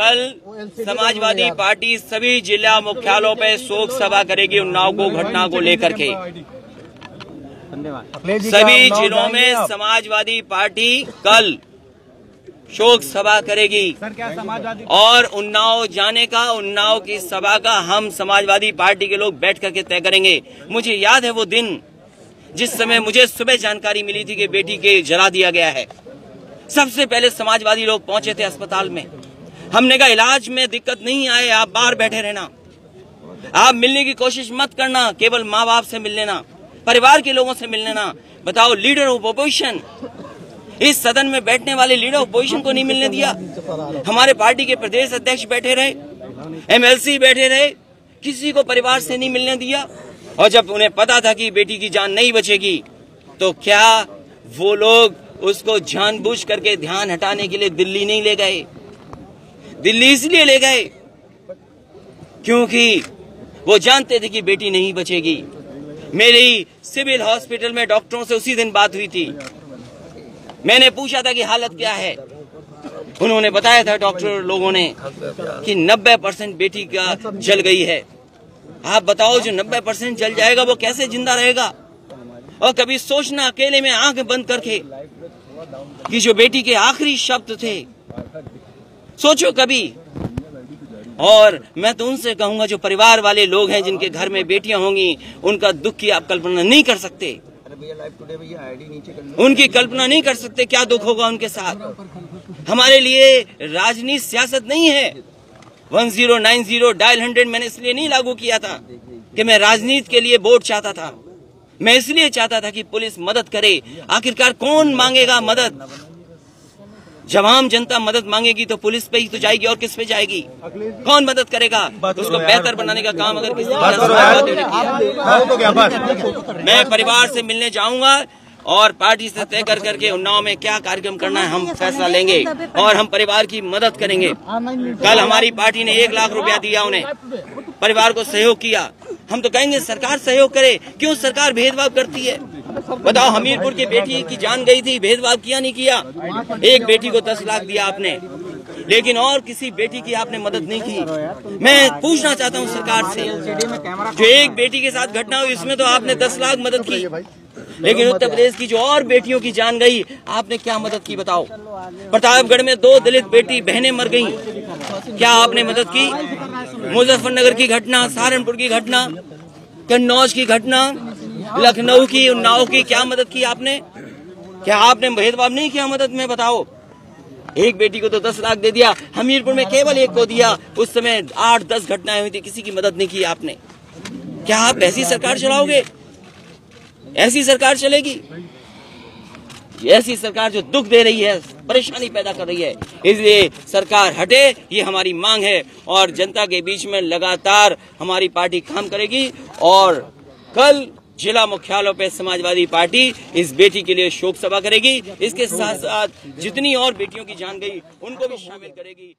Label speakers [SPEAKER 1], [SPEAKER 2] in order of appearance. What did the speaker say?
[SPEAKER 1] कल समाजवादी पार्टी सभी जिला मुख्यालयों पे शोक सभा करेगी उन्नाव को घटना को लेकर के। सभी जिलों में समाजवादी पार्टी कल शोक सभा करेगी।
[SPEAKER 2] समाजवादी
[SPEAKER 1] और उन्नाव जाने का उन्नाव की सभा का हम समाजवादी पार्टी के लोग बैठ करके तय करेंगे। मुझे याद है वो दिन जिस समय मुझे सुबह जानकारी मिली थी कि बेटी के जला दिया गया है। सबसे पहले समाजवादी लोग पहुँचे थे अस्पताल में। हमने कहा, इलाज में दिक्कत नहीं आए, आप बाहर बैठे रहना। आप मिलने की कोशिश मत करना, केवल माँ बाप से मिल लेना, परिवार के लोगों से मिल लेना। बताओ लीडर ऑफ़ अपोजिशन इस सदन में बैठने वाले लीडर ऑफ़ अपोजिशन को नहीं मिलने दिया? हमारे पार्टी के प्रदेश अध्यक्ष बैठे रहे एमएलसी बैठे रहे, किसी को परिवार से नहीं मिलने दिया? और जब उन्हें पता था कि बेटी की जान नहीं बचेगी तो क्या वो लोग उसको जानबूझ करके ध्यान हटाने के लिए दिल्ली नहीं ले गए? दिल्ली इसलिए ले गए क्योंकि वो जानते थे कि बेटी नहीं बचेगी। मेरी सिविल हॉस्पिटल में डॉक्टरों से उसी दिन बात हुई थी। मैंने पूछा था कि हालत क्या है। उन्होंने बताया था डॉक्टर लोगों ने कि 90 परसेंट बेटी का जल गई है। आप बताओ, जो 90 परसेंट जल जाएगा, वो कैसे ज़िंदा रहेगा? और कभी सोचना, अकेले में आँख बंद करके कि जो बेटी के आखिरी शब्द थे सोचो कभी। और मैं तो उनसे कहूँगा, जो परिवार वाले लोग हैं, जिनके घर में बेटियाँ होंगी, उनका दुख की आप कल्पना नहीं कर सकते। उनकी कल्पना नहीं कर सकते क्या दुख होगा उनके साथ। हमारे लिए राजनीति सियासत नहीं है। 1090 डायल हंड्रेड मैंने इसलिए नहीं लागू किया था कि मैं राजनीति के लिए वोट चाहता था। मैं इसलिए चाहता था कि पुलिस मदद करे। आखिरकार कौन मांगेगा मदद? जब आम जनता मदद मांगेगी तो पुलिस पे ही तो जाएगी और किस पे जाएगी? कौन मदद करेगा? उसको बेहतर बनाने का काम अगर किसी किया मैं परिवार से मिलने जाऊँगा और पार्टी से तय कर करके उन्नाव में क्या कार्यक्रम करना है हम फैसला लेंगे और हम परिवार की मदद करेंगे। कल हमारी पार्टी ने एक लाख रुपया दिया उन्हें। परिवार को सहयोग किया। हम तो कहेंगे सरकार सहयोग करे। क्यों सरकार भेदभाव करती है? बताओ, हमीरपुर की बेटी की जान गई थी, भेदभाव किया नहीं किया? एक बेटी को दस लाख दिया आपने। लेकिन और किसी बेटी की आपने मदद नहीं की। मैं पूछना चाहता हूँ सरकार से, जो एक बेटी के साथ घटना हुई इसमें तो आपने दस लाख मदद की। लेकिन उत्तर प्रदेश की जो और बेटियों की जान गई, आपने क्या मदद की बताओ? प्रतापगढ़ में दो दलित बेटी बहनें मर गईं। क्या आपने मदद की? मुजफ्फरनगर की घटना, सहारनपुर की घटना, कन्नौज की घटना लखनऊ की, उन्नाव की क्या मदद की आपने? क्या आपने भेदभाव नहीं किया मदद में? बताओ। एक बेटी को तो दस लाख दे दिया, हमीरपुर में केवल एक को दिया। उस समय आठ, दस घटनाएँ हुई थी, किसी की मदद नहीं की आपने। क्या आप ऐसी सरकार चलाओगे? ऐसी सरकार चलेगी? ऐसी सरकार जो दुख दे रही है, परेशानी पैदा कर रही है, इसलिए सरकार हटे, ये हमारी मांग है। और जनता के बीच में लगातार हमारी पार्टी काम करेगी और कल जिला मुख्यालयों पे समाजवादी पार्टी इस बेटी के लिए शोक सभा करेगी। इसके साथ साथ जितनी और बेटियों की जान गई, उनको भी शामिल करेगी।